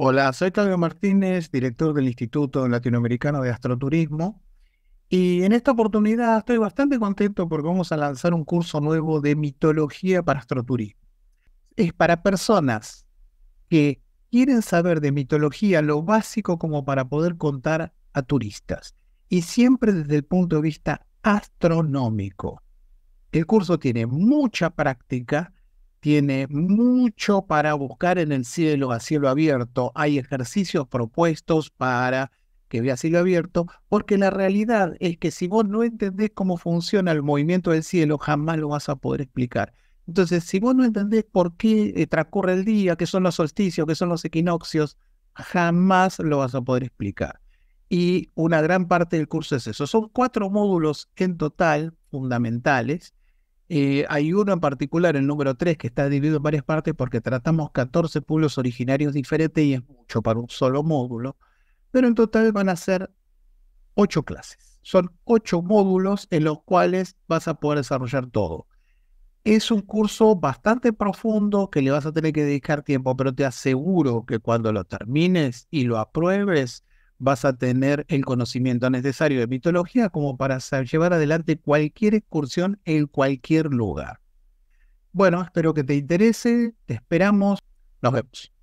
Hola, soy Claudio Martínez, director del Instituto Latinoamericano de Astroturismo. Y en esta oportunidad estoy bastante contento porque vamos a lanzar un curso nuevo de mitología para astroturismo. Es para personas que quieren saber de mitología lo básico como para poder contar a turistas. Y siempre desde el punto de vista astronómico. El curso tiene mucha práctica tiene mucho para buscar en el cielo a cielo abierto. Hay ejercicios propuestos para que vea cielo abierto, porque la realidad es que si vos no entendés cómo funciona el movimiento del cielo, jamás lo vas a poder explicar. Entonces, si vos no entendés por qué eh, transcurre el día, qué son los solsticios, qué son los equinoccios, jamás lo vas a poder explicar. Y una gran parte del curso es eso. Son cuatro módulos en total fundamentales eh, hay uno en particular, el número 3, que está dividido en varias partes porque tratamos 14 pueblos originarios diferentes y es mucho para un solo módulo. Pero en total van a ser 8 clases. Son 8 módulos en los cuales vas a poder desarrollar todo. Es un curso bastante profundo que le vas a tener que dedicar tiempo, pero te aseguro que cuando lo termines y lo apruebes, vas a tener el conocimiento necesario de mitología como para llevar adelante cualquier excursión en cualquier lugar. Bueno, espero que te interese, te esperamos, nos vemos.